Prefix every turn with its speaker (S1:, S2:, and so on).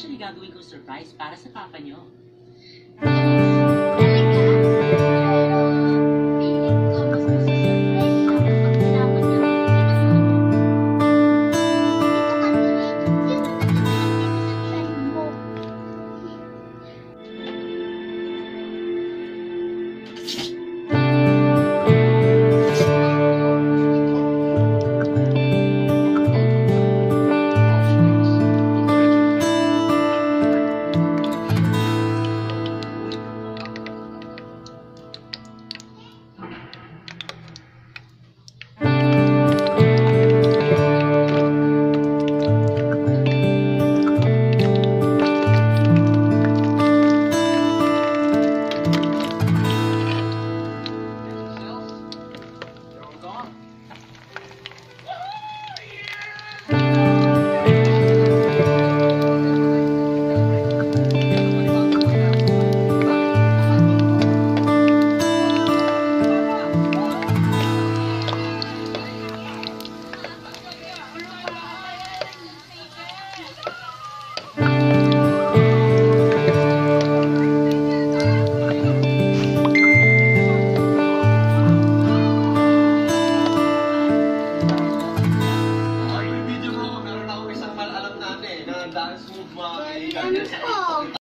S1: Actually, gagawin kong surprise para sa papa niyo.